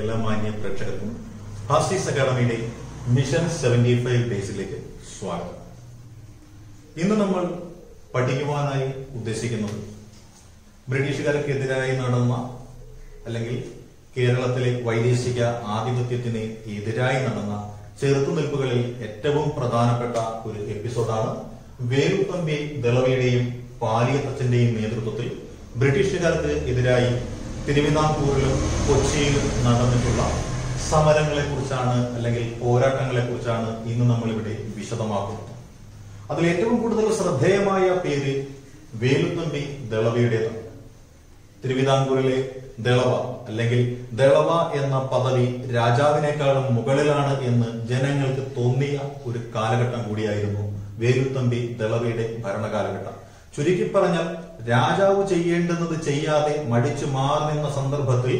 എല്ലാ മാന്യ പ്രേക്ഷകർക്കും ഹാസ്റ്റീസ് അക്കാഡമിയുടെ മിഷൻ സെവന്റി ഫൈവ് ഡേയ്സിലേക്ക് സ്വാഗതം. ഇന്ന് നമ്മൾ പഠിക്കുവാനായി ഉദ്ദേശിക്കുന്നത് ബ്രിട്ടീഷുകാർക്കെതിരായി നടന്ന അല്ലെങ്കിൽ കേരളത്തിലെ വൈദേശിക ആധിപത്യത്തിന് എതിരായി നടന്ന ചെറുത്തുനിൽപ്പുകളിൽ ഏറ്റവും പ്രധാനപ്പെട്ട ഒരു എപ്പിസോഡാണ് വേലുത്തമ്പി ദളവയുടെയും പാലിയത്തച്ഛന്റെയും നേതൃത്വത്തിൽ ബ്രിട്ടീഷുകാർക്ക് എതിരായി തിരുവിതാംകൂറിലും കൊച്ചിയിലും നടന്നിട്ടുള്ള സമരങ്ങളെ കുറിച്ചാണ് അല്ലെങ്കിൽ പോരാട്ടങ്ങളെ കുറിച്ചാണ് ഇന്ന് നമ്മൾ ഇവിടെ വിശദമാക്കുന്നത്. അതിൽ ഏറ്റവും കൂടുതൽ ശ്രദ്ധേയമായ പേര് വേലുത്തമ്പി ദളവയുടേതാണ്. തിരുവിതാംകൂറിലെ ദളവ അല്ലെങ്കിൽ ദളവ എന്ന പദവി രാജാവിനേക്കാളും മുകളിലാണ് എന്ന് ജനങ്ങൾക്ക് തോന്നിയ ഒരു കാലഘട്ടം കൂടിയായിരുന്നു വേലുത്തമ്പി ദളവയുടെ ഭരണകാലഘട്ടം. ചുരുക്കി പറഞ്ഞാൽ രാജാവ് ചെയ്യേണ്ടുന്നത് ചെയ്യാതെ മടിച്ചു മാറി നിന്ന സന്ദർഭത്തിൽ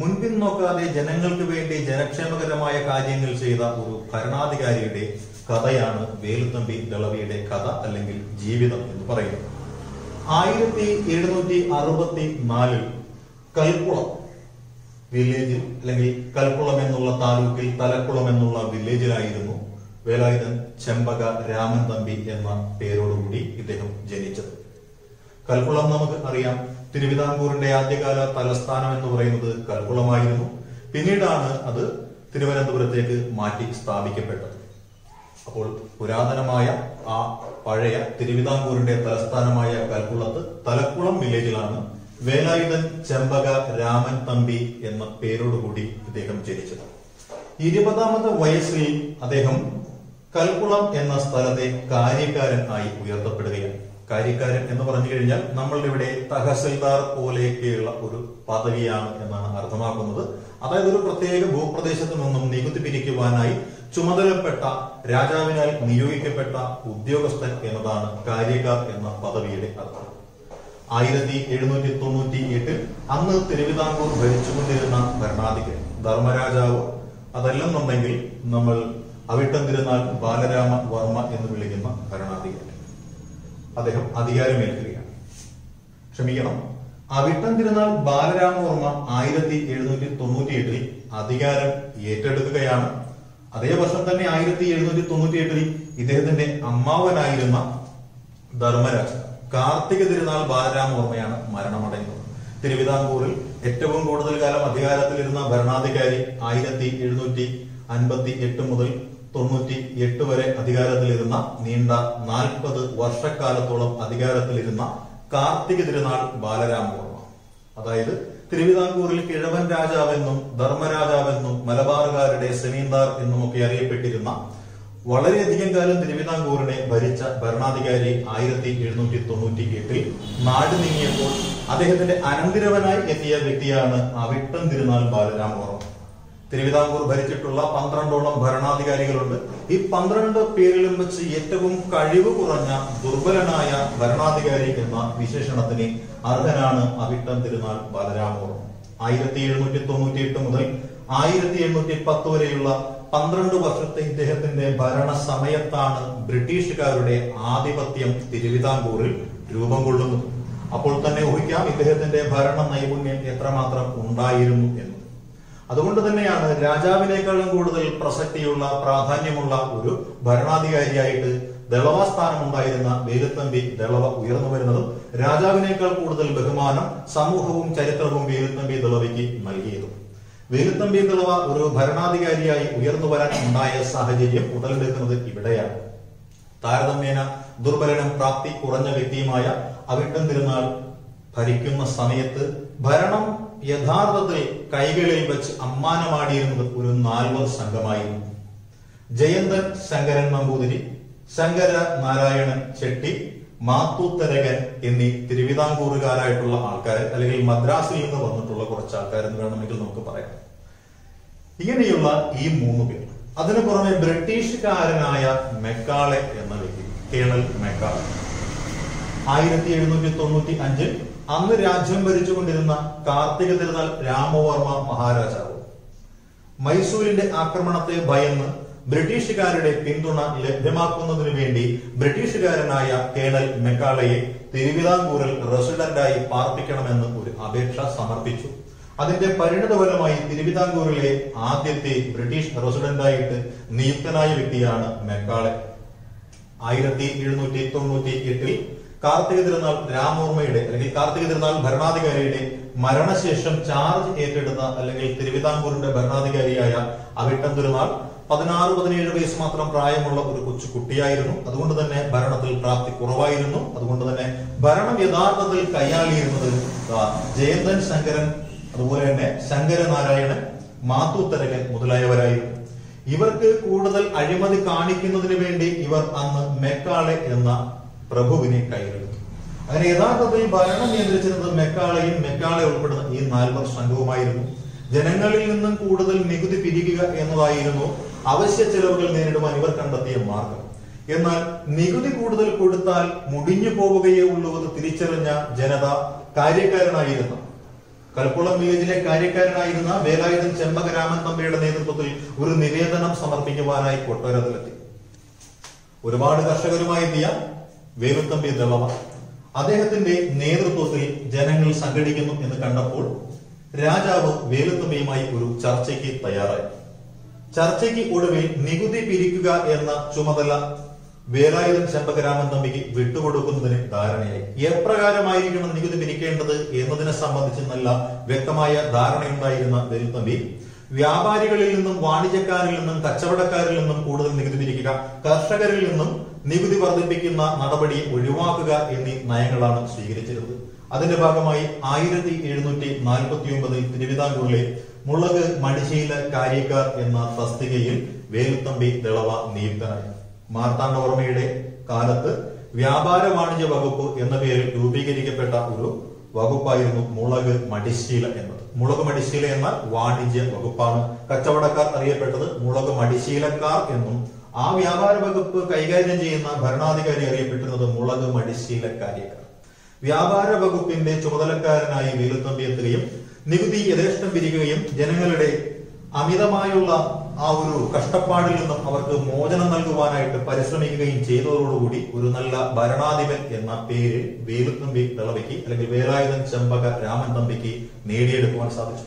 മുൻപിൻ നോക്കാതെ ജനങ്ങൾക്ക് വേണ്ടി ജനക്ഷേമകരമായ കാര്യങ്ങൾ ചെയ്ത ഒരു ഭരണാധികാരിയുടെ കഥയാണ് വേലുത്തമ്പി ദളവിയുടെ കഥ അല്ലെങ്കിൽ ജീവിതം എന്ന് പറയുന്നത്. ആയിരത്തി എഴുന്നൂറ്റി അറുപത്തി നാലിൽ കൽക്കുളം വില്ലേജിൽ അല്ലെങ്കിൽ കൽക്കുളം എന്നുള്ള താലൂക്കിൽ തലക്കുളം എന്നുള്ള വില്ലേജിലായിരുന്നു വേലായുധൻ ചെമ്പക രാമൻ തമ്പി എന്ന പേരോടുകൂടി ഇദ്ദേഹം ജനിച്ചത്. കൽക്കുളം നമുക്ക് അറിയാം. തിരുവിതാംകൂറിന്റെ ആദ്യകാല തലസ്ഥാനം എന്ന് പറയുന്നത് കൽക്കുളമായിരുന്നു. പിന്നീടാണ് അത് തിരുവനന്തപുരത്തേക്ക് മാറ്റി സ്ഥാപിക്കപ്പെട്ടത്. അപ്പോൾ പുരാതനമായ ആ പഴയ തിരുവിതാംകൂറിന്റെ തലസ്ഥാനമായ കൽക്കുളത്ത് തലക്കുളം വില്ലേജിലാണ് വേലായുധൻ ചെമ്പക രാമൻ തമ്പി എന്ന പേരോടുകൂടി ഇദ്ദേഹം ജനിച്ചത്. ഇരുപതാമത്തെ വയസ്സിൽ അദ്ദേഹം കൽക്കുളം എന്ന സ്ഥലത്തെ കാര്യക്കാരൻ ആയി ഉയർത്തപ്പെടുകയാണ്. കാര്യക്കാരൻ എന്ന് പറഞ്ഞു കഴിഞ്ഞാൽ നമ്മളുടെ ഇവിടെ തഹസിൽദാർ പോലെയൊക്കെയുള്ള ഒരു പദവിയാണ് എന്നാണ് അർത്ഥമാക്കുന്നത്. അതായത് ഒരു പ്രത്യേക ഭൂപ്രദേശത്ത് നിന്നും നികുതി പിരിക്കുവാനായി ചുമതലപ്പെട്ട രാജാവിനാൽ നിയോഗിക്കപ്പെട്ട ഉദ്യോഗസ്ഥൻ എന്നതാണ് കാര്യക്കാർ എന്ന പദവിയുടെ അർത്ഥം. ആയിരത്തി എഴുന്നൂറ്റി തൊണ്ണൂറ്റി എട്ടിൽ അന്ന് തിരുവിതാംകൂർ ഭരിച്ചുകൊണ്ടിരുന്ന ഭരണാധികാരി ധർമ്മരാജാവ്. അതല്ലെന്നുണ്ടെങ്കിൽ നമ്മൾ അവിട്ടം തിരുനാൾ ബാലരാമ വർമ്മ എന്ന് വിളിക്കുന്ന ഭരണാധികാരി. അദ്ദേഹം അധികാരമേൽക്കുകയാണ്. ക്ഷമിക്കണം. അവിട്ടം തിരുനാൾ ബാലരാമവർമ്മ ആയിരത്തി എഴുന്നൂറ്റി തൊണ്ണൂറ്റി എട്ടിൽ അധികാരം ഏറ്റെടുക്കുകയാണ്. അതേ വർഷം തന്നെ ആയിരത്തി എഴുന്നൂറ്റി തൊണ്ണൂറ്റി എട്ടിൽ ഇദ്ദേഹത്തിന്റെ അമ്മാവനായിരുന്ന ധർമ്മരാജ് കാർത്തിക തിരുനാൾ ബാലരാമവർമ്മയാണ് മരണമടയുന്നത് തിരുവിതാംകൂറിൽ ഏറ്റവും കൂടുതൽ കാലം അധികാരത്തിലിരുന്ന ഭരണാധികാരി ആയിരത്തി എഴുന്നൂറ്റി അൻപത്തി എട്ട് മുതൽ തൊണ്ണൂറ്റി എട്ട് വരെ അധികാരത്തിലിരുന്ന നീണ്ട നാൽപ്പത് വർഷക്കാലത്തോളം അധികാരത്തിലിരുന്ന കാർത്തിക തിരുനാൾ ബാലരാമവർമ്മ. അതായത് തിരുവിതാംകൂറിൽ കിഴവൻ രാജാവെന്നും ധർമ്മരാജാവെന്നും മലബാറുകാരുടെ സെമീന്ദാർ എന്നുമൊക്കെ അറിയപ്പെട്ടിരുന്ന വളരെയധികം കാലം തിരുവിതാംകൂറിനെ ഭരിച്ച ഭരണാധികാരി ആയിരത്തി എഴുന്നൂറ്റി തൊണ്ണൂറ്റി എട്ടിൽ നാട് നീങ്ങിയപ്പോൾ അദ്ദേഹത്തിന്റെ അനന്തിരവനായി എത്തിയ വ്യക്തിയാണ് അവിട്ടം തിരുനാൾ ബാലരാമവർമ്മ. തിരുവിതാംകൂർ ഭരിച്ചിട്ടുള്ള പന്ത്രണ്ടോളം ഭരണാധികാരികളുണ്ട്. ഈ പന്ത്രണ്ട് പേരിലും വെച്ച് ഏറ്റവും കഴിവ് കുറഞ്ഞ ദുർബലനായ ഭരണാധികാരി എന്ന വിശേഷണത്തിന് അർഹനാണ് അവിട്ടം തിരുനാൾ ബാലരാമവർമ്മ ആയിരത്തി എഴുന്നൂറ്റി തൊണ്ണൂറ്റി എട്ട് മുതൽ ആയിരത്തി എണ്ണൂറ്റി പത്ത് വരെയുള്ള പന്ത്രണ്ട് വർഷത്തെ ഇദ്ദേഹത്തിന്റെ ഭരണ സമയത്താണ് ബ്രിട്ടീഷുകാരുടെ ആധിപത്യം തിരുവിതാംകൂറിൽ രൂപം കൊള്ളുന്നത്. അപ്പോൾ തന്നെ ഊഹിക്കാം ഇദ്ദേഹത്തിന്റെ ഭരണ നൈപുണ്യം എത്രമാത്രം ഉണ്ടായിരുന്നു എന്ന്. അതുകൊണ്ട് തന്നെയാണ് രാജാവിനേക്കാളും കൂടുതൽ പ്രസക്തിയുള്ള പ്രാധാന്യമുള്ള ഒരു ഭരണാധികാരിയായിട്ട് ദളവ സ്ഥാനമുണ്ടായിരുന്ന വേലുത്തമ്പി ദളവ ഉയർന്നു വരുന്നതും രാജാവിനേക്കാൾ കൂടുതൽ ബഹുമാനം സമൂഹവും ചരിത്രവും വേലുത്തമ്പി ദളവയ്ക്ക് നൽകിയതും. വേലുത്തമ്പി ദളവ ഒരു ഭരണാധികാരിയായി ഉയർന്നു വരാൻ ഉണ്ടായ സാഹചര്യം ഉടലെടുക്കുന്നത് ഇവിടെയാണ്. താരതമ്യേന ദുർബലനും പ്രാപ്തി കുറഞ്ഞ വ്യക്തിയുമായ അവിട്ടം തിരുനാൾ ഭരിക്കുന്ന സമയത്ത് ഭരണം യഥാർത്ഥത്തിൽ കൈകളിൽ വെച്ച് അമ്മാനമാടിയിരുന്നത് ഒരു നാൽവർ സംഘമായിരുന്നു. ജയന്തൻ ശങ്കരൻ നമ്പൂതിരി ശങ്കര നാരായണൻ ചെട്ടി മാത്തൂത്തരകൻ എന്നീ തിരുവിതാംകൂറുകാരായിട്ടുള്ള ആൾക്കാർ അല്ലെങ്കിൽ മദ്രാസിൽ നിന്ന് വന്നിട്ടുള്ള കുറച്ച് ആൾക്കാരെന്ന് വേണമെങ്കിൽ നമുക്ക് പറയാം. ഇങ്ങനെയുള്ള ഈ മൂന്ന് പേർ അതിനു പുറമെ ബ്രിട്ടീഷുകാരനായ മെക്കാളെ എന്ന വ്യക്തി കേണൽ മെക്കാളെ ആയിരത്തി എഴുന്നൂറ്റി തൊണ്ണൂറ്റി അഞ്ചിൽ അന്ന് രാജ്യം ഭരിച്ചുകൊണ്ടിരുന്ന കാർത്തിക തിരുനാൾ രാമവർമ്മ മഹാരാജാവ്. മൈസൂരിന്റെ ആക്രമണത്തെ ഭയന്ന് ബ്രിട്ടീഷുകാരുടെ പിന്തുണ ലഭ്യമാക്കുന്നതിനു വേണ്ടി ബ്രിട്ടീഷുകാരനായ കേണൽ മെക്കാളയെ തിരുവിതാംകൂറിൽ റെസിഡന്റായി പാർപ്പിക്കണമെന്ന് ഒരു അപേക്ഷ സമർപ്പിച്ചു. അതിന്റെ പരിണതഫലമായി തിരുവിതാംകൂറിലെ ആദ്യത്തെ ബ്രിട്ടീഷ് റെസിഡന്റായിട്ട് നിയുക്തനായ വ്യക്തിയാണ് മെക്കാളെ ആയിരത്തി എഴുന്നൂറ്റി തൊണ്ണൂറ്റി എട്ടിൽ കാർത്തിക തിരുനാൾ രാമോർമ്മയുടെ അല്ലെങ്കിൽ കാർത്തിക തിരുനാൾ ഭരണാധികാരിയുടെ മരണശേഷം ചാർജ് ഏറ്റെടുത്ത അല്ലെങ്കിൽ തിരുവിതാംകൂറിന്റെ ഭരണാധികാരിയായ അവിട്ടം തിരുനാൾ പതിനാറ് പതിനേഴ് വയസ്സ് മാത്രം പ്രായമുള്ള ഒരു കൊച്ചു കുട്ടിയായിരുന്നു. അതുകൊണ്ട് തന്നെ ഭരണത്തിൽ പ്രാപ്തി കുറവായിരുന്നു. അതുകൊണ്ട് തന്നെ ഭരണം യഥാർത്ഥത്തിൽ കൈയാളിയിരുന്നത് ജയന്തൻ ശങ്കരൻ അതുപോലെ തന്നെ ശങ്കരനാരായണൻ മാത്തൂത്തരകൻ മുതലായവരായിരുന്നു. ഇവർക്ക് കൂടുതൽ അഴിമതി കാണിക്കുന്നതിന് വേണ്ടി ഇവർ അന്ന് മെക്കാളെ എന്ന പ്രഭുവിനെ കയ്യിലെടുത്തു അങ്ങനെ യഥാർത്ഥത്തിൽ ഭരണം നിയന്ത്രിച്ചിരുന്നത് മെക്കാളയും മെക്കാളെ ഉൾപ്പെടുന്ന ഈ നാൽവർ സംഘവുമായിരുന്നു. ജനങ്ങളിൽ നിന്നും കൂടുതൽ നികുതി പിരിക്കുക എന്നതായിരുന്നു അവശ്യ ചെലവുകൾ നേരിടുവാൻ ഇവർ കണ്ടെത്തിയ മാർഗം. എന്നാൽ നികുതി കൂടുതൽ കൊടുത്താൽ മുടിഞ്ഞു പോവുകയേ ഉള്ളൂ എന്ന് തിരിച്ചറിഞ്ഞ ജനത കാര്യക്കാരനായിരുന്നു. കൽക്കുളം വില്ലേജിലെ കാര്യക്കാരനായിരുന്ന വേലായുധൻ ചെമ്പകരാമൻ തമ്പിയുടെ നേതൃത്വത്തിൽ ഒരു നിവേദനം സമർപ്പിക്കുവാനായി കൊട്ടാരത്തിലെത്തി. ഒരുപാട് കർഷകരുമായി എത്തിയ വേലുത്തമ്പി ദളവ അദ്ദേഹത്തിന്റെ നേതൃത്വത്തിൽ ജനങ്ങൾ സംഘടിക്കുന്നു എന്ന് കണ്ടപ്പോൾ രാജാവ് വേലുത്തമ്പിയുമായി ഒരു ചർച്ചയ്ക്ക് തയ്യാറായി. ചർച്ചയ്ക്ക് ഒടുവിൽ നികുതി പിരിക്കുക എന്ന ചുമതല വേലായുധൻ ചെമ്പകരാമൻ തമ്പിക്ക് വിട്ടുകൊടുക്കുന്നതിന് ധാരണയായി. എപ്രകാരമായിരിക്കണം നികുതി പിരിക്കേണ്ടത് എന്നതിനെ സംബന്ധിച്ച് നല്ല വ്യക്തമായ ധാരണയുണ്ടായിരുന്ന വേലുത്തമ്പി. വ്യാപാരികളിൽ നിന്നും വാണിജ്യക്കാരിൽ നിന്നും കച്ചവടക്കാരിൽ നിന്നും കൂടുതൽ നികുതി പിരിക്കുക കർഷകരിൽ നിന്നും നികുതി വർദ്ധിപ്പിക്കുന്ന നടപടി ഒഴിവാക്കുക എന്നീ നയങ്ങളാണ് സ്വീകരിച്ചിരുന്നത്. അതിന്റെ ഭാഗമായി ആയിരത്തി എഴുന്നൂറ്റി നാൽപ്പത്തി തിരുവിതാംകൂറിലെ മുളക് മടിശീല കാര്യക്കാർ എന്ന തസ്തികയിൽ വേലുത്തമ്പി ദളവ നിയുക്തനായി. മാർത്താണ്ഡവർമ്മയുടെ കാലത്ത് വ്യാപാര വാണിജ്യ വകുപ്പ് എന്ന പേരിൽ രൂപീകരിക്കപ്പെട്ട ഒരു വകുപ്പായിരുന്നു മുളക് മടിശീല എന്നത്. മുളക് മടിശീല എന്ന വാണിജ്യ വകുപ്പാണ്. കച്ചവടക്കാർ അറിയപ്പെട്ടത് മുളക് മടിശീലക്കാർ എന്നും ആ വ്യാപാര വകുപ്പ് കൈകാര്യം ചെയ്യുന്ന ഭരണാധികാരി അറിയപ്പെട്ടിരുന്നത് മുളക് മടിശീലക്കാരിയാണ് വ്യാപാര വകുപ്പിന്റെ ചുമതലക്കാരനായി വേലുത്തമ്പി എത്തുകയും നികുതി യഥേഷ്ടം പിരിക്കുകയും ജനങ്ങളുടെ അമിതമായുള്ള ആ ഒരു കഷ്ടപ്പാടിൽ നിന്നും അവർക്ക് മോചനം നൽകുവാനായിട്ട് പരിശ്രമിക്കുകയും ചെയ്തതോടുകൂടി ഒരു നല്ല ഭരണാധിപൻ എന്ന പേര് വേലുത്തമ്പി തളവയ്ക്ക് അല്ലെങ്കിൽ വേലായുധൻ ചെമ്പക രാമൻ തമ്പിക്ക് നേടിയെടുക്കുവാൻ സാധിച്ചു.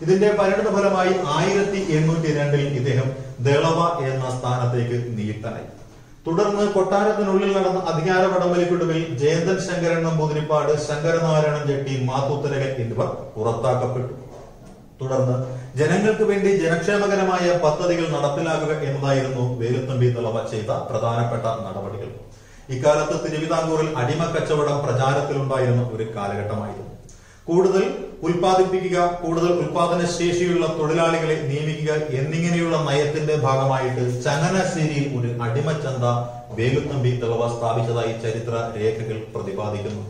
ഇതിന്റെ പരിണിത ഫലമായി ആയിരത്തി എണ്ണൂറ്റി രണ്ടിൽ ഇദ്ദേഹം ദളവ എന്ന സ്ഥാനത്തേക്ക് നീട്ടായി. തുടർന്ന് കൊട്ടാരത്തിനുള്ളിൽ നടന്ന അധികാര വടംവലിക്കൊടുവിൽ ജയന്തൻ ശങ്കരൻ നമ്പൂതിരിപ്പാട് ശങ്കരനാരായണൻ ജെട്ടി മാത്തൂത്തരകൻ എന്നിവർ പുറത്താക്കപ്പെട്ടു. തുടർന്ന് ജനങ്ങൾക്ക് വേണ്ടി ജനക്ഷേമകരമായ പദ്ധതികൾ നടപ്പിലാക്കുക എന്നതായിരുന്നു വേലുത്തമ്പി തളവ ചെയ്ത പ്രധാനപ്പെട്ട നടപടികൾ. ഇക്കാലത്ത് തിരുവിതാംകൂറിൽ അടിമ കച്ചവടം പ്രചാരത്തിലുണ്ടായിരുന്ന ഒരു കാലഘട്ടമായിരുന്നു. കൂടുതൽ ഉൽപ്പാദിപ്പിക്കുക കൂടുതൽ ഉൽപാദന ശേഷിയുള്ള തൊഴിലാളികളെ നിയമിക്കുക എന്നിങ്ങനെയുള്ള നയത്തിന്റെ ഭാഗമായിട്ട് ചങ്ങനാശ്ശേരിയിൽ ഒരു അടിമച്ചന്ത വേലുത്തമ്പി തളവ സ്ഥാപിച്ചതായി ചരിത്ര രേഖകൾ പ്രതിപാദിക്കുന്നു.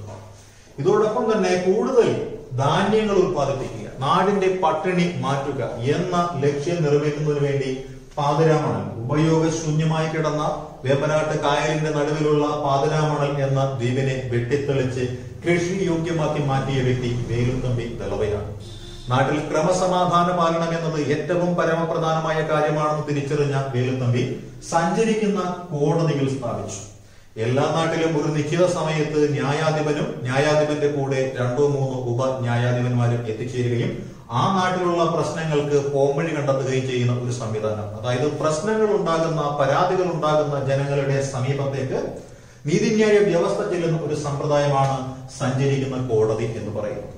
ഇതോടൊപ്പം തന്നെ കൂടുതൽ ധാന്യങ്ങൾ ഉൽപ്പാദിപ്പിക്കുക നാടിന്റെ പട്ടിണി മാറ്റുക എന്ന ലക്ഷ്യം നിറവേറ്റുന്നതിന് വേണ്ടി പാതിരാമണൽ ഉപയോഗശൂന്യമായി കിടന്ന വേമ്പനാട്ട് കായലിന്റെ നടുവിലുള്ള പാതിരാമണൽ എന്ന ദ്വീപിനെ വെട്ടിത്തെളിച്ച് കൃഷി യോഗ്യമാക്കി മാറ്റിയ വ്യക്തി വേലുത്തമ്പി ദളവയാണ്. നാട്ടിൽ ക്രമസമാധാന പാലനം എന്നത് ഏറ്റവും പരമപ്രധാനമായ കാര്യമാണെന്ന് തിരിച്ചറിഞ്ഞ വേലുത്തമ്പി സഞ്ചരിക്കുന്ന കോടതികൾ സ്ഥാപിച്ചു. എല്ലാ നാട്ടിലും ഒരു നിശ്ചിത സമയത്ത് ന്യായാധിപനും ന്യായാധിപന്റെ കൂടെ രണ്ടോ മൂന്നോ ഉപ ന്യായാധിപന്മാരും എത്തിച്ചേരുകയും ആ നാട്ടിലുള്ള പ്രശ്നങ്ങൾക്ക് പോംവഴി കണ്ടെത്തുകയും ചെയ്യുന്ന ഒരു സംവിധാനം. അതായത് പ്രശ്നങ്ങൾ ഉണ്ടാകുന്ന പരാതികൾ ഉണ്ടാകുന്ന ജനങ്ങളുടെ സമീപത്തേക്ക് നീതിന്യായ വ്യവസ്ഥ ചെല്ലുന്ന ഒരു സമ്പ്രദായമാണ് സഞ്ചരിക്കുന്ന കോടതി എന്ന് പറയുന്നത്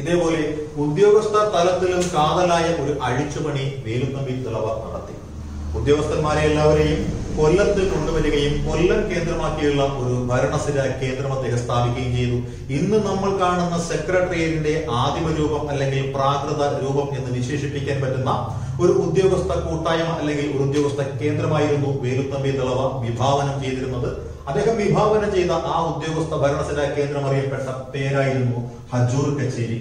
ഇതേപോലെ ഉദ്യോഗസ്ഥ തലത്തിലും കാതലായ ഒരു അഴിച്ചുപണി വേലുത്തമ്പി തിളവ നടത്തി. ഉദ്യോഗസ്ഥന്മാരെ എല്ലാവരെയും കൊല്ലത്ത് കൊണ്ടുവരികയും കൊല്ലം കേന്ദ്രമാക്കിയുള്ള ഒരു ഭരണസ്ഥിര കേന്ദ്രം അദ്ദേഹം സ്ഥാപിക്കുകയും ചെയ്തു. ഇന്ന് നമ്മൾ കാണുന്ന സെക്രട്ടേറിയറ്റിന്റെ ആദിമ രൂപം അല്ലെങ്കിൽ പ്രാകൃത രൂപം എന്ന് വിശേഷിപ്പിക്കാൻ പറ്റുന്ന ഒരു ഉദ്യോഗസ്ഥ കൂട്ടായ്മ അല്ലെങ്കിൽ ഒരു ഉദ്യോഗസ്ഥ കേന്ദ്രമായിരുന്നു വേലുത്തമ്പി ദളവ വിഭാവനം ചെയ്തിരുന്നത്. അദ്ദേഹം വിഭാവനം ചെയ്ത ആ ഉദ്യോഗസ്ഥ ഭരണസ്ഥിര കേന്ദ്രം അറിയപ്പെട്ട പേരായിരുന്നു ഹജൂർ കച്ചേരി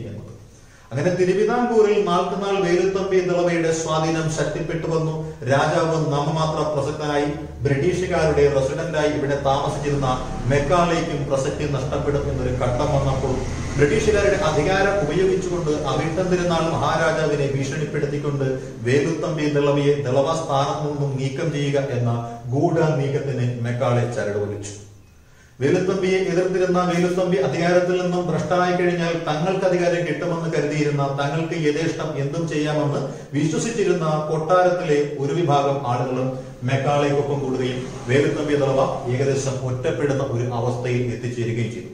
അങ്ങനെ തിരുവിതാംകൂറിൽ നാൾക്കുനാൾ വേലുത്തമ്പി നിളവയുടെ സ്വാധീനം ശക്തിപ്പെട്ടു വന്നു. രാജാവ് നാമമാത്ര പ്രസക്തനായി ബ്രിട്ടീഷുകാരുടെ റെസിഡന്റായി ഇവിടെ താമസിച്ചിരുന്ന മെക്കാളേക്കും പ്രസക്തി നഷ്ടപ്പെടും എന്നൊരു ഘട്ടം വന്നപ്പോൾ ബ്രിട്ടീഷുകാരുടെ അധികാരം ഉപയോഗിച്ചുകൊണ്ട് അവിട്ടം തിരുനാൾ മഹാരാജാവിനെ ഭീഷണിപ്പെടുത്തിക്കൊണ്ട് വേലുത്തമ്പി ദളവയെ ദളവ സ്ഥാനത്ത് നിന്നും നീക്കം ചെയ്യുക എന്ന ഗൂഢ നീക്കത്തിന് മെക്കാളെ ചരട് വലിച്ചു വേലുത്തമ്പിയെ എതിർത്തിരുന്ന വേലുത്തമ്പി അധികാരത്തിൽ നിന്നും ഭ്രഷ്ടമായി കഴിഞ്ഞാൽ തങ്ങൾക്ക് അധികാരം കിട്ടുമെന്ന് കരുതിയിരുന്ന തങ്ങൾക്ക് യഥേഷ്ടം എന്തും ചെയ്യാമെന്ന് വിശ്വസിച്ചിരുന്ന കൊട്ടാരത്തിലെ ഒരു വിഭാഗം ആളുകളും മെക്കാളേക്കൊപ്പം കൂടുകയും വേലുത്തമ്പി തളവ ഏകദേശം ഒറ്റപ്പെടുന്ന ഒരു അവസ്ഥയിൽ എത്തിച്ചേരുകയും ചെയ്തു.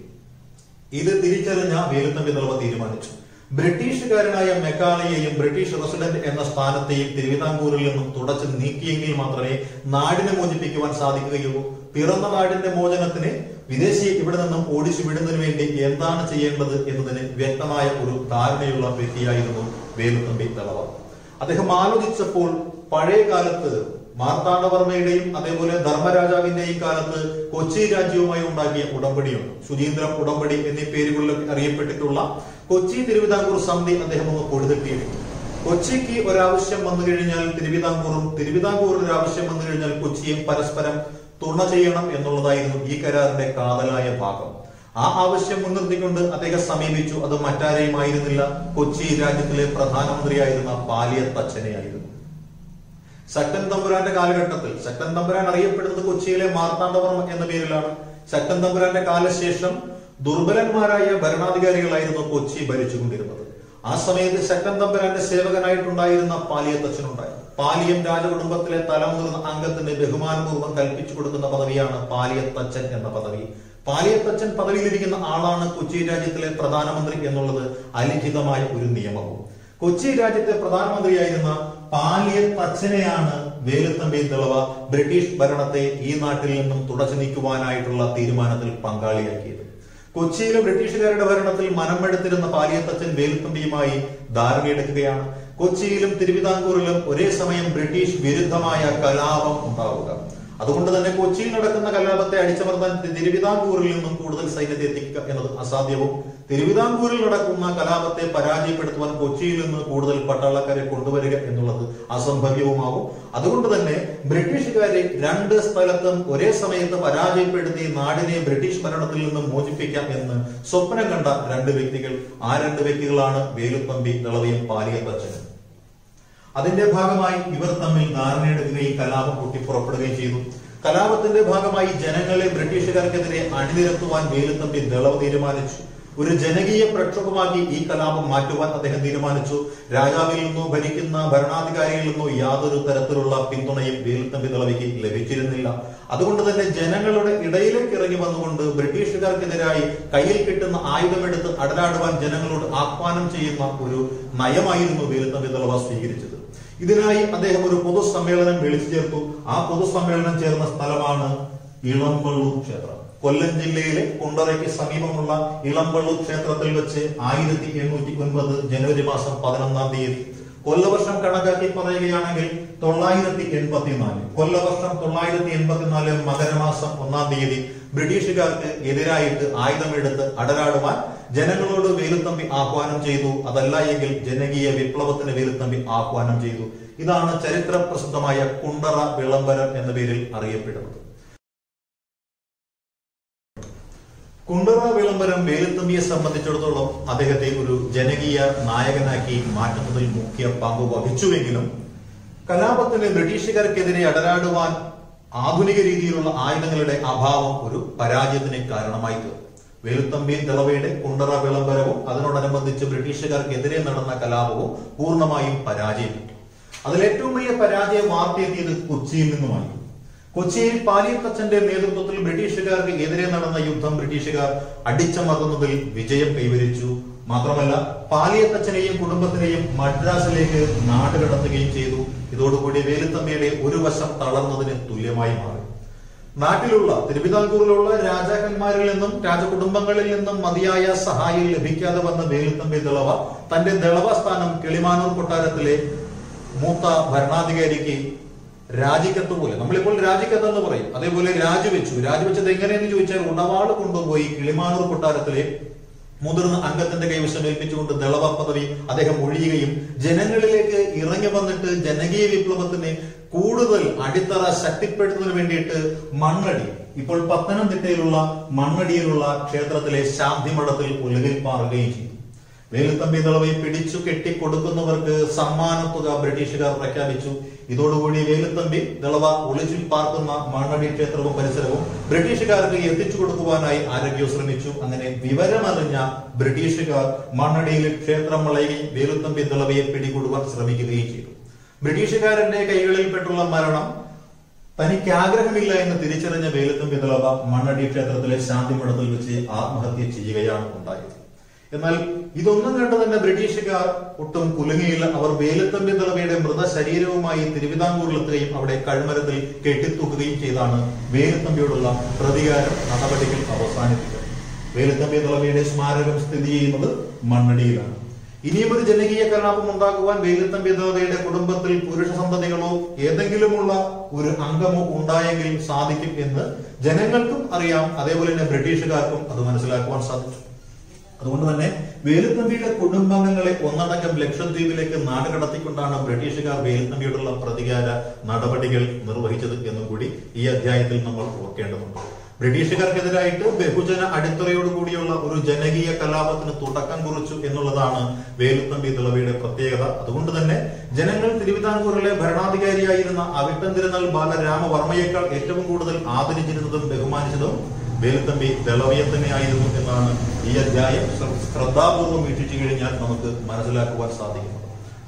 ഇത് തിരിച്ചറിഞ്ഞ വേലുത്തമ്പി തളവ തീരുമാനിച്ചു. ബ്രിട്ടീഷുകാരനായ മെക്കാളയെയും ബ്രിട്ടീഷ് റെസിഡന്റ് എന്ന സ്ഥാനത്തെയും തിരുവിതാംകൂറിൽ നിന്നും തുടച്ചു നീക്കിയെങ്കിൽ മാത്രമേ നാടിനെ മോചിപ്പിക്കുവാൻ സാധിക്കുകയുള്ളൂ. പിറന്ന നാടിന്റെ മോചനത്തിന് വിദേശിയെ ഇവിടെ നിന്നും ഓടിച്ചു വിടുന്നതിന് വേണ്ടി എന്താണ് ചെയ്യേണ്ടത് എന്നതിന് വ്യക്തമായ ഒരു ധാരണയുള്ള വ്യക്തിയായിരുന്നു വേലുത്തമ്പി തളവ. അദ്ദേഹം ആലോചിച്ചപ്പോൾ പഴയ കാലത്ത് മാർത്താണ്ഡവർമ്മയുടെയും അതേപോലെ ധർമ്മരാജാവിന്റെയും കാലത്ത് കൊച്ചി രാജ്യവുമായി ഉണ്ടാക്കിയ ഉടമ്പടിയും ശുചീന്ദ്രം ഉടമ്പടി എന്നീ പേരുകളിൽ അറിയപ്പെട്ടിട്ടുള്ള കൊച്ചി തിരുവിതാംകൂർ സന്ധി അദ്ദേഹം ഒന്ന് കൊടുത്തിട്ടിരുന്നു കൊച്ചിക്ക് ഒരാവശ്യം വന്നു കഴിഞ്ഞാൽ തിരുവിതാംകൂറും തിരുവിതാംകൂറിന് ഒരു ആവശ്യം വന്നു കഴിഞ്ഞാൽ കൊച്ചിയും പരസ്പരം തുണ ചെയ്യണം എന്നുള്ളതായിരുന്നു ഈ കരാറിന്റെ കാതലായ ഭാഗം. ആ ആവശ്യം മുൻനിർത്തിക്കൊണ്ട് അദ്ദേഹം സമീപിച്ചു. അത് മറ്റാരെയുമായിരുന്നില്ല. കൊച്ചി രാജ്യത്തിലെ പ്രധാനമന്ത്രിയായിരുന്ന പാലിയത്തച്ഛനെയായിരുന്നു ശക്തൻ തമ്പുരാന്റെ കാലഘട്ടത്തിൽ ശക്തൻ തമ്പുരാൻ അറിയപ്പെടുന്നത് കൊച്ചിയിലെ മാർത്താണ്ഡവർമ്മ എന്ന പേരിലാണ്. ശക്തൻ തമ്പുരാന്റെ കാലശേഷം ദുർബലന്മാരായ ഭരണാധികാരികളായിരുന്നു കൊച്ചി ഭരിച്ചുകൊണ്ടിരുന്നത്. ആ സമയത്ത് ശക്തൻ തമ്പുരാന്റെ സേവകനായിട്ടുണ്ടായിരുന്ന പാലിയത്തച്ഛനുണ്ടായി പാലിയം രാജകുടുംബത്തിലെ തലമുതിർന്ന അംഗത്തിന് ബഹുമാനപൂർവം കൽപ്പിച്ചു കൊടുക്കുന്ന പദവിയാണ് പാലിയത്തച്ഛൻ എന്ന പദവി. പാലിയത്തച്ഛൻ പദവിയിലിരിക്കുന്ന ആളാണ് കൊച്ചി രാജ്യത്തിലെ പ്രധാനമന്ത്രി എന്നുള്ളത് അലിഖിതമായ ഒരു നിയമവും. കൊച്ചി രാജ്യത്തെ പ്രധാനമന്ത്രിയായിരുന്ന പാലിയത്തച്ഛനെയാണ് വേലുത്തമ്പി തിളവ ബ്രിട്ടീഷ് ഭരണത്തെ ഈ നാട്ടിൽ നിന്നും തുടച്ചു നീക്കുവാനായിട്ടുള്ള തീരുമാനത്തിൽ പങ്കാളിയാക്കിയത്. കൊച്ചിയിലെ ബ്രിട്ടീഷുകാരുടെ ഭരണത്തിൽ മനമെടുത്തിരുന്ന പാലിയത്തച്ഛൻ വേലുത്തമ്പിയുമായി ധാരണയെടുക്കുകയാണ്. കൊച്ചിയിലും തിരുവിതാംകൂറിലും ഒരേ സമയം ബ്രിട്ടീഷ് വിരുദ്ധമായ കലാപം ഉണ്ടാവുക. അതുകൊണ്ട് തന്നെ കൊച്ചിയിൽ നടക്കുന്ന കലാപത്തെ അടിച്ചമർത്താൻ തിരുവിതാംകൂറിൽ നിന്നും കൂടുതൽ സൈന്യത്തെ എത്തിക്കുക എന്നത് അസാധ്യവും. തിരുവിതാംകൂറിൽ നടക്കുന്ന കലാപത്തെ പരാജയപ്പെടുത്തുവാൻ കൊച്ചിയിൽ നിന്ന് കൂടുതൽ പട്ടാളക്കാരെ കൊണ്ടുവരിക എന്നുള്ളത് അസംഭവ്യവുമാവും അതുകൊണ്ട് തന്നെ ബ്രിട്ടീഷുകാരെ രണ്ട് സ്ഥലത്തും ഒരേ സമയത്ത് പരാജയപ്പെടുത്തി നാടിനെ ബ്രിട്ടീഷ് ഭരണത്തിൽ നിന്ന് മോചിപ്പിക്കാം എന്ന് സ്വപ്നം കണ്ട രണ്ട് വ്യക്തികൾ. ആ രണ്ട് വ്യക്തികളാണ് വേലുത്തമ്പി ദളവയും പാലിയത്തച്ഛനും അതിന്റെ ഭാഗമായി ഇവർ തമ്മിൽ ധാരണയെടുക്കുകയും കലാപം പൊട്ടിപ്പുറപ്പെടുകയും ചെയ്തു. കലാപത്തിന്റെ ഭാഗമായി ജനങ്ങളെ ബ്രിട്ടീഷുകാർക്കെതിരെ അണിനിരത്തുവാൻ വേലുത്തമ്പി ദളവ് തീരുമാനിച്ചു. ഒരു ജനകീയ പ്രക്ഷോഭമാക്കി ഈ കലാപം മാറ്റുവാൻ അദ്ദേഹം തീരുമാനിച്ചു. രാജാവിൽ നിന്നോ ഭരിക്കുന്ന ഭരണാധികാരികളിൽ നിന്നോ യാതൊരു തരത്തിലുള്ള പിന്തുണയും വേലുത്തമ്പി ദളവയ്ക്ക് ലഭിച്ചിരുന്നില്ല. അതുകൊണ്ട് തന്നെ ജനങ്ങളുടെ ഇടയിലേക്ക് ഇറങ്ങി വന്നുകൊണ്ട് ബ്രിട്ടീഷുകാർക്കെതിരായി കയ്യിൽ കിട്ടുന്ന ആയുധമെടുത്ത് അടലാടുവാൻ ജനങ്ങളോട് ആഹ്വാനം ചെയ്യുന്ന ഒരു നയമായിരുന്നു വേലുത്തമ്പി ദളവ സ്വീകരിച്ചത്. ഇതിനായി അദ്ദേഹം ഒരു പൊതുസമ്മേളനം വിളിച്ചു ചേർത്തു. ആ പൊതുസമ്മേളനം ചേർന്ന സ്ഥലമാണ് ഇളമ്പള്ളൂർ ക്ഷേത്രം. കൊല്ലം ജില്ലയിലെ കുണ്ടറയ്ക്ക് സമീപമുള്ള ഇളമ്പള്ളൂർ ക്ഷേത്രത്തിൽ വെച്ച് ആയിരത്തി എണ്ണൂറ്റി ഒൻപത് ജനുവരി മാസം പതിനൊന്നാം തീയതി കൊല്ലവർഷം കണക്കാക്കി പറയുകയാണെങ്കിൽ തൊള്ളായിരത്തി എൺപത്തിനാല്. കൊല്ലവർഷം തൊള്ളായിരത്തി എൺപത്തിനാല് മകരമാസം ഒന്നാം തീയതി ബ്രിട്ടീഷുകാർക്ക് എതിരായിട്ട് ആയുധമെടുത്ത് അടരാടുവാൻ ജനങ്ങളോട് വേലുത്തമ്പി ആഹ്വാനം ചെയ്തു. അതല്ല എങ്കിൽ ജനകീയ വിപ്ലവത്തിന് വേലുത്തമ്പി ആഹ്വാനം ചെയ്തു. ഇതാണ് ചരിത്ര പ്രസിദ്ധമായ കുണ്ടറ വിളംബരം എന്ന പേരിൽ അറിയപ്പെടുന്നത്. കുണ്ടറ വിളംബരം വേലുത്തമ്പിയെ സംബന്ധിച്ചിടത്തോളം അദ്ദേഹത്തെ ഒരു ജനകീയ നായകനാക്കി മാറ്റുന്നതിൽ മുഖ്യ പങ്ക് വഹിച്ചുവെങ്കിലും കലാപത്തിന് ബ്രിട്ടീഷുകാർക്കെതിരെ അടരാടുവാൻ ആധുനിക രീതിയിലുള്ള ആയുധങ്ങളുടെ അഭാവം ഒരു പരാജയത്തിന് കാരണമായി തീർന്നു. വേലുത്തമ്പി ദളവയുടെ കുണ്ടറ വിളംബരവും അതിനോടനുബന്ധിച്ച് ബ്രിട്ടീഷുകാർക്കെതിരെ നടന്ന കലാപവും പൂർണമായും പരാജയപ്പെട്ടു. അതിൽ ഏറ്റവും വലിയ പരാജയം വാർത്തയെത്തിയത് കൊച്ചിയിൽ നിന്നുമായിരുന്നു. കൊച്ചിയിൽ പാലിയത്തച്ഛന്റെ നേതൃത്വത്തിൽ ബ്രിട്ടീഷുകാർക്ക് എതിരെ നടന്ന യുദ്ധം ബ്രിട്ടീഷുകാർ അടിച്ചമർത്തുന്നതിൽ വിജയം കൈവരിച്ചു. മാത്രമല്ല പാലിയത്തച്ഛനെയും കുടുംബത്തിനെയും മദ്രാസിലേക്ക് നാടുകടത്തുകയും ചെയ്തു. ഇതോടുകൂടി വേലുത്തമ്മയുടെ ഒരു വശം തളർന്നതിന് തുല്യമായി മാറി. നാട്ടിലുള്ള തിരുവിതാംകൂറിലുള്ള രാജാക്കന്മാരിൽ നിന്നും രാജകുടുംബങ്ങളിൽ നിന്നും മതിയായ സഹായം ലഭിക്കാതെ വന്ന വേലുത്തമ്പി ദളവ തന്റെ ദളവ സ്ഥാനം കിളിമാനൂർ കൊട്ടാരത്തിലെ മൂത്ത ഭരണാധികാരിക്ക് രാജിക്കത്ത് പോലെ. നമ്മളിപ്പോൾ രാജിക്കത്ത് എന്ന് പറയും. അതേപോലെ രാജിവെച്ചു. രാജിവെച്ചത് എങ്ങനെയെന്ന് ചോദിച്ചാൽ ഉണവാൾ കൊണ്ടുപോയി കിളിമാനൂർ കൊട്ടാരത്തിലെ മുതിർന്ന അംഗത്തിന്റെ കൈവശം ഏൽപ്പിച്ചുകൊണ്ട് ദളവ പദവി അദ്ദേഹം ഒഴിയുകയും ജനങ്ങളിലേക്ക് ഇറങ്ങി വന്നിട്ട് ജനകീയ വിപ്ലവത്തിന് കൂടുതൽ അടിത്തറ ശക്തിപ്പെടുത്തുന്നതിന് വേണ്ടിയിട്ട് മണ്ണടി ഇപ്പോൾ പത്തനംതിട്ടയിലുള്ള മണ്ണടിയിലുള്ള ക്ഷേത്രത്തിലെ ശാന്തിമഠത്തിൽ ഉലകിൽ പാറുകയും ചെയ്തു. വേലുത്തമ്പി ദളവയെ പിടിച്ചു കെട്ടിക്കൊടുക്കുന്നവർക്ക് സമ്മാനത്തുക ബ്രിട്ടീഷുകാർ പ്രഖ്യാപിച്ചു. ഇതോടുകൂടി വേലുത്തമ്പി ദളവ ഒളിച്ചിൽ പാർക്കുന്ന മണ്ണടി ക്ഷേത്രവും പരിസരവും ബ്രിട്ടീഷുകാർക്ക് എത്തിച്ചു കൊടുക്കുവാനായി ആരോഗ്യം ശ്രമിച്ചു. അങ്ങനെ വിവരമറിഞ്ഞ ബ്രിട്ടീഷുകാർ മണ്ണടിയിൽ ക്ഷേത്രം വളയുകയും വേലുത്തമ്പി ദളവയെ പിടികൂടുവാൻ ശ്രമിക്കുകയും ചെയ്തു. ബ്രിട്ടീഷുകാരന്റെ കൈകളിൽപ്പെട്ടുള്ള മരണം തനിക്ക് ആഗ്രഹമില്ല എന്ന് തിരിച്ചറിഞ്ഞ വേലുത്തമ്പി ദളവ മണ്ണടി ക്ഷേത്രത്തിലെ ശാന്തിമഠത്തിൽ വെച്ച് ആത്മഹത്യ ചെയ്യുകയാണ് ഉണ്ടായത്. എന്നാൽ ഇതൊന്നും കണ്ടു തന്നെ ബ്രിട്ടീഷുകാർ ഒട്ടും കുലുങ്ങിയില്ല. അവർ വേലുത്തമ്പി ദളവയുടെ മൃതശരീരവുമായി തിരുവിതാംകൂറിലെത്തുകയും അവിടെ കഴുമരത്തിൽ കെട്ടിത്തൂക്കുകയും ചെയ്താണ് വേലുത്തമ്പിയോടുള്ള പ്രതികാരം നടപടികൾ അവസാനിപ്പിച്ചത്. വേലുത്തമ്പി ദളവയുടെ സ്മാരകം സ്ഥിതി ചെയ്യുന്നത് മണ്ണടിയിലാണ്. ഇനിയും ഒരു ജനകീയ കലാപം ഉണ്ടാക്കുവാൻ വേലുത്തമ്പി ദളവയുടെ കുടുംബത്തിൽ പുരുഷ സന്തതികളോ ഏതെങ്കിലുമുള്ള ഒരു അംഗമോ ഉണ്ടായെങ്കിൽ സാധിക്കും എന്ന് ജനങ്ങൾക്കും അറിയാം. അതേപോലെ തന്നെ ബ്രിട്ടീഷുകാർക്കും അത് മനസ്സിലാക്കുവാൻ സാധിച്ചു. അതുകൊണ്ട് തന്നെ വേലുത്തമ്പിയുടെ കുടുംബാംഗങ്ങളെ ഒന്നടങ്കം ലക്ഷദ്വീപിലേക്ക് നാട് കടത്തിക്കൊണ്ടാണ് ബ്രിട്ടീഷുകാർ വേലുത്തമ്പിയോടുള്ള പ്രതികാര നടപടികൾ നിർവഹിച്ചത് എന്നും കൂടി ഈ അധ്യായത്തിൽ നമ്മൾ ഓർക്കേണ്ടതുണ്ട്. ബ്രിട്ടീഷുകാർക്കെതിരായിട്ട് ബഹുജന അടിത്തറയോട് കൂടിയുള്ള ഒരു ജനകീയ കലാപത്തിന് തുടക്കം കുറിച്ചു എന്നുള്ളതാണ് വേലുത്തമ്പി തിളവയുടെ പ്രത്യേകത. അതുകൊണ്ട് തന്നെ ജനങ്ങൾ തിരുവിതാംകൂറിലെ ഭരണാധികാരിയായിരുന്ന അവിട്ടം തിരുനാൾ ബാലരാമവർമ്മയേക്കാൾ ഏറ്റവും കൂടുതൽ ആദരിച്ചിരുന്നതും ബഹുമാനിച്ചതും വേലുത്തമ്പി ദളവയെ തന്നെയായിരുന്നു എന്നാണ് ഈ അധ്യായം ശ്ര- ശ്രദ്ധാപൂർവം വീക്ഷിച്ചു കഴിഞ്ഞാൽ നമുക്ക് മനസ്സിലാക്കുവാൻ സാധിക്കുന്നത്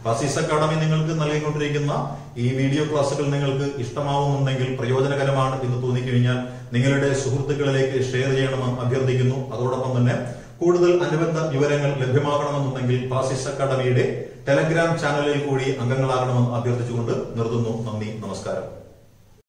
ഫസീസ് അക്കാഡമി നിങ്ങൾക്ക് നൽകിക്കൊണ്ടിരിക്കുന്ന ഈ വീഡിയോ ക്ലാസ്സുകൾ നിങ്ങൾക്ക് ഇഷ്ടമാവുന്നുണ്ടെങ്കിൽ പ്രയോജനകരമാണ് എന്ന് തോന്നിക്കഴിഞ്ഞാൽ നിങ്ങളുടെ സുഹൃത്തുക്കളിലേക്ക് ഷെയർ ചെയ്യണമെന്ന് അഭ്യർത്ഥിക്കുന്നു. അതോടൊപ്പം തന്നെ കൂടുതൽ അനുബന്ധ വിവരങ്ങൾ ലഭ്യമാകണമെന്നുണ്ടെങ്കിൽ ഫാസിസ് അക്കാഡമിയുടെ ടെലഗ്രാം ചാനലിൽ കൂടി അംഗങ്ങളാകണമെന്ന് അഭ്യർത്ഥിച്ചുകൊണ്ട് നിർത്തുന്നു. നന്ദി നമസ്കാരം.